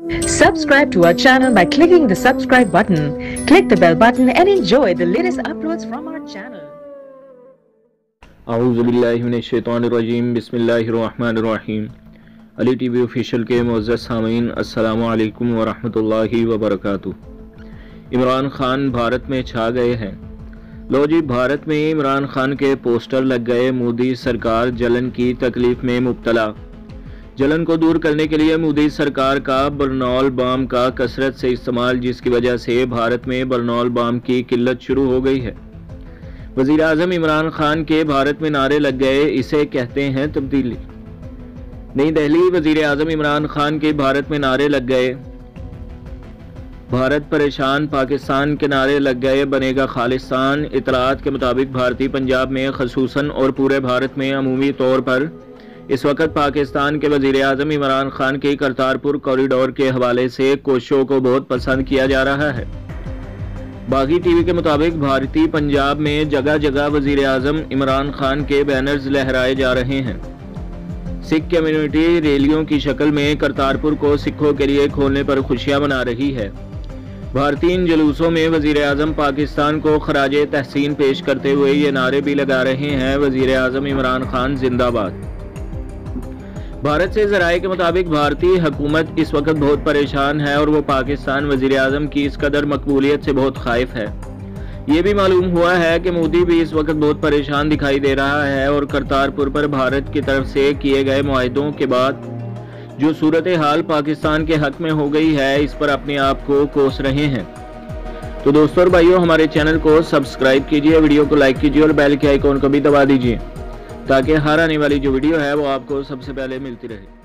Subscribe to our channel by clicking the subscribe button. Click the bell button and enjoy the latest uploads from our channel. اعوذ باللہ من الشیطان الرجیم بسم اللہ الرحمن الرحیم علی ٹی وی آفیشل کے معزز سامعین، السلام علیکم ورحمۃ اللہ وبرکاتہ عمران خان بھارت میں چھا گئے ہیں لو جی بھارت میں عمران خان کے پوسٹر لگ گئے، مودی سرکار جلن کی تکلیف میں مبتلا جلن کو دور کرنے کے لیے مودی سرکار کا برنول بام کا کثرت سے استعمال، جس کی وجہ سے بھارت میں برنول بام کی قلت شروع ہو گئی ہے۔ وزیر اعظم عمران خان کے بھارت میں نعرے لگ گئے، اسے کہتے ہیں تبدیلی۔ نئی دہلی وزیر اعظم عمران خان کے بھارت میں نعرے لگ گئے۔ بھارت پریشان، پاکستان کے نعرے لگ گئے، بنے گا خالصان۔ اطلاعات کے مطابق، بھارتی پنجاب میں خصوصاً اور پورے بھارت میں عمومی طور پر اس وقت پاکستان کے وزیر اعظم عمران خان کی کرتارپور کوریڈور کے حوالے سے کوششوں کو بہت پسند کیا جا رہا ہے۔ باغی ٹی وی کے مطابق بھارتی پنجاب میں جگہ جگہ وزیر اعظم عمران خان کے بینرز لہرائے جا رہے ہیں۔ سکھ کمیونٹی ریلیوں کی شکل میں کرتارپور کو سکھوں کے لیے کھولنے پر خوشیاں منا رہی ہے۔ بھارتی ان جلوسوں میں وزیر اعظم پاکستان کو خراج تحسین پیش کرتے ہوئے یہ نعرے بھی لگا رہے ہیں۔ وزیر اعظم عمران خان زندہ باد۔ بھارت سے ذرائع کے مطابق بھارتی حکومت اس وقت بہت پریشان ہے اور وہ پاکستان وزیر اعظم کی اس قدر مقبولیت سے بہت خائف ہے۔ یہ بھی معلوم ہوا ہے کہ مودی بھی اس وقت بہت پریشان دکھائی دے رہا ہے اور کرتارپور پر بھارت کی طرف سے کیے گئے معاہدوں کے بعد جو صورتحال پاکستان کے حق میں ہو گئی ہے، اس پر اپنے آپ کو کوس رہے ہیں۔ تو دوستوں اور بھائیوں ہمارے چینل کو سبسکرائب کیجیے، ویڈیو کو لائک کیجیے اور بیل کے آئیکن کو بھی دبا دیجیے۔ تاکہ ہر آنے والی جو ویڈیو ہے وہ آپ کو سب سے پہلے ملتی رہے۔